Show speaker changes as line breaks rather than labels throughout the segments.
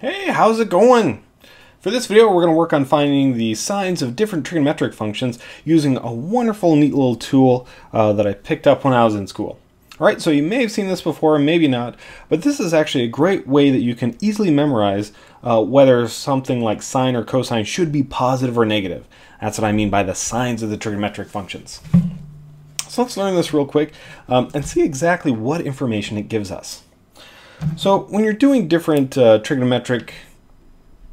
Hey, how's it going? For this video, we're going to work on finding the signs of different trigonometric functions using a wonderful, neat little tool uh, that I picked up when I was in school. All right, so you may have seen this before, maybe not, but this is actually a great way that you can easily memorize uh, whether something like sine or cosine should be positive or negative. That's what I mean by the signs of the trigonometric functions. So let's learn this real quick um, and see exactly what information it gives us. So when you're doing different uh, trigonometric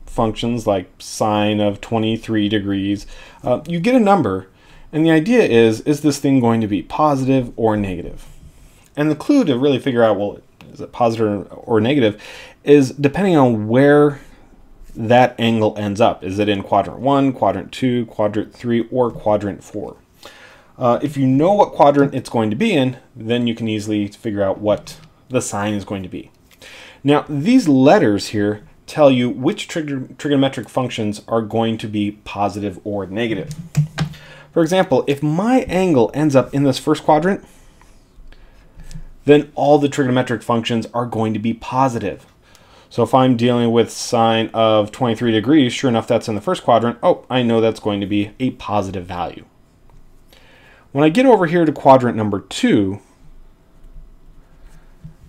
functions like sine of 23 degrees, uh, you get a number and the idea is, is this thing going to be positive or negative? And the clue to really figure out, well, is it positive or negative, is depending on where that angle ends up. Is it in quadrant 1, quadrant 2, quadrant 3, or quadrant 4? Uh, if you know what quadrant it's going to be in, then you can easily figure out what the sign is going to be. Now, these letters here tell you which trig trigonometric functions are going to be positive or negative. For example, if my angle ends up in this first quadrant, then all the trigonometric functions are going to be positive. So if I'm dealing with sine of 23 degrees, sure enough, that's in the first quadrant. Oh, I know that's going to be a positive value. When I get over here to quadrant number two,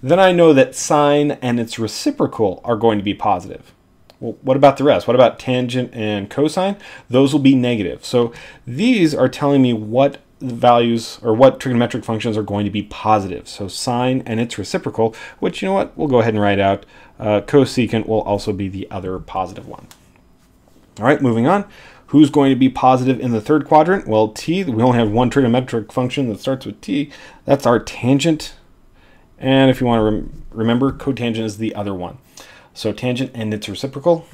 then I know that sine and its reciprocal are going to be positive. Well, what about the rest? What about tangent and cosine? Those will be negative. So these are telling me what values or what trigonometric functions are going to be positive. So sine and its reciprocal, which you know what, we'll go ahead and write out. Uh, cosecant will also be the other positive one. All right, moving on. Who's going to be positive in the third quadrant? Well, t, we only have one trigonometric function that starts with t. That's our tangent. And if you want to rem remember, cotangent is the other one. So tangent and its reciprocal.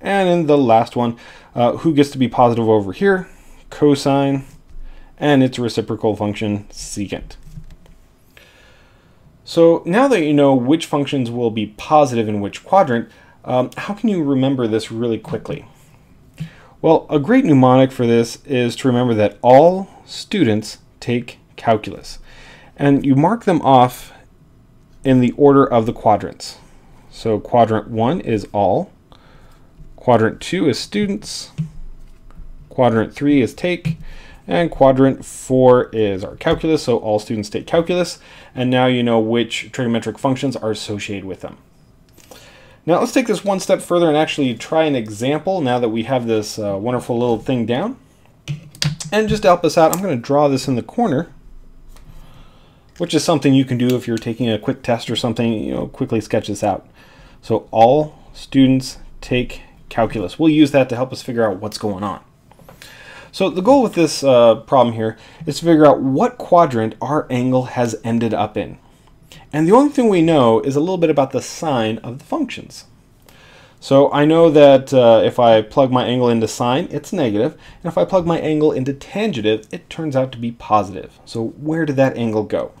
And in the last one, uh, who gets to be positive over here? Cosine and its reciprocal function secant. So now that you know which functions will be positive in which quadrant, um, how can you remember this really quickly? Well, a great mnemonic for this is to remember that all students take calculus. And you mark them off in the order of the quadrants. So quadrant 1 is all, quadrant 2 is students, quadrant 3 is take, and quadrant 4 is our calculus, so all students take calculus, and now you know which trigonometric functions are associated with them. Now let's take this one step further and actually try an example now that we have this uh, wonderful little thing down. And just to help us out, I'm going to draw this in the corner which is something you can do if you're taking a quick test or something, you know, quickly sketch this out. So all students take calculus. We'll use that to help us figure out what's going on. So the goal with this uh, problem here is to figure out what quadrant our angle has ended up in. And the only thing we know is a little bit about the sign of the functions. So I know that uh, if I plug my angle into sine, it's negative, and if I plug my angle into tangent, it turns out to be positive. So where did that angle go?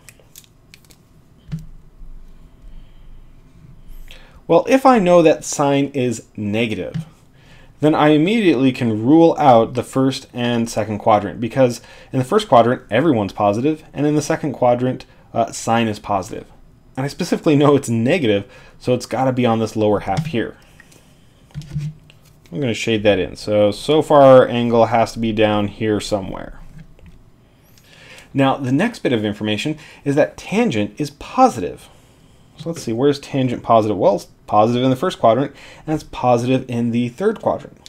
Well, if I know that sine is negative, then I immediately can rule out the first and second quadrant because in the first quadrant, everyone's positive, and in the second quadrant, uh, sine is positive. And I specifically know it's negative, so it's got to be on this lower half here. I'm going to shade that in. So, so far our angle has to be down here somewhere. Now, the next bit of information is that tangent is positive. So let's see, where's tangent positive? Well, positive in the first quadrant, and it's positive in the third quadrant.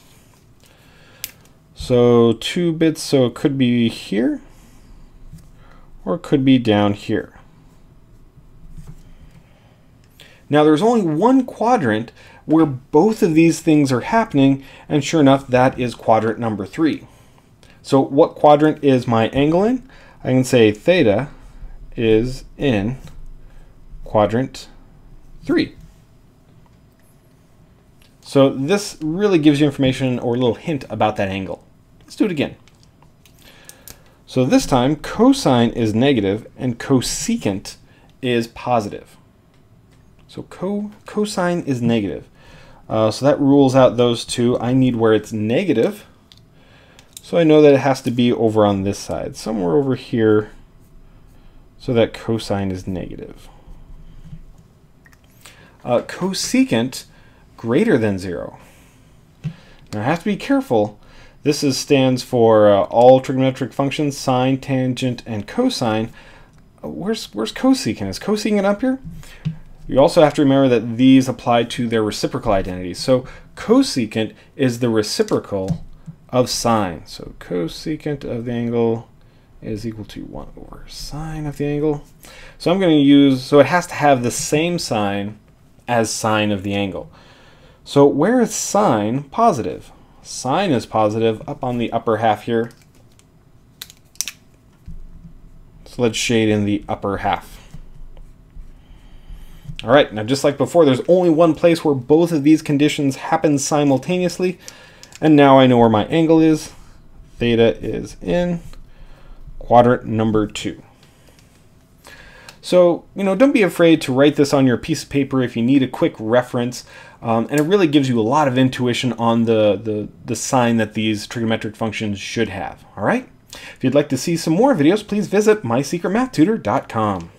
So two bits, so it could be here, or it could be down here. Now there's only one quadrant where both of these things are happening, and sure enough, that is quadrant number three. So what quadrant is my angle in? I can say theta is in quadrant 3. So this really gives you information or a little hint about that angle. Let's do it again. So this time cosine is negative and cosecant is positive. So co cosine is negative. Uh, so that rules out those two. I need where it's negative. So I know that it has to be over on this side, somewhere over here, so that cosine is negative. Uh, cosecant greater than 0. Now I have to be careful. This is, stands for uh, all trigonometric functions, sine, tangent, and cosine. Uh, where's, where's cosecant? Is cosecant up here? You also have to remember that these apply to their reciprocal identities. So cosecant is the reciprocal of sine. So cosecant of the angle is equal to 1 over sine of the angle. So I'm going to use, so it has to have the same sign as sine of the angle. So where is sine positive? Sine is positive up on the upper half here. So let's shade in the upper half. All right, now just like before, there's only one place where both of these conditions happen simultaneously. And now I know where my angle is. Theta is in quadrant number two. So, you know, don't be afraid to write this on your piece of paper if you need a quick reference. Um, and it really gives you a lot of intuition on the, the, the sign that these trigonometric functions should have. All right? If you'd like to see some more videos, please visit mysecretmathtutor.com.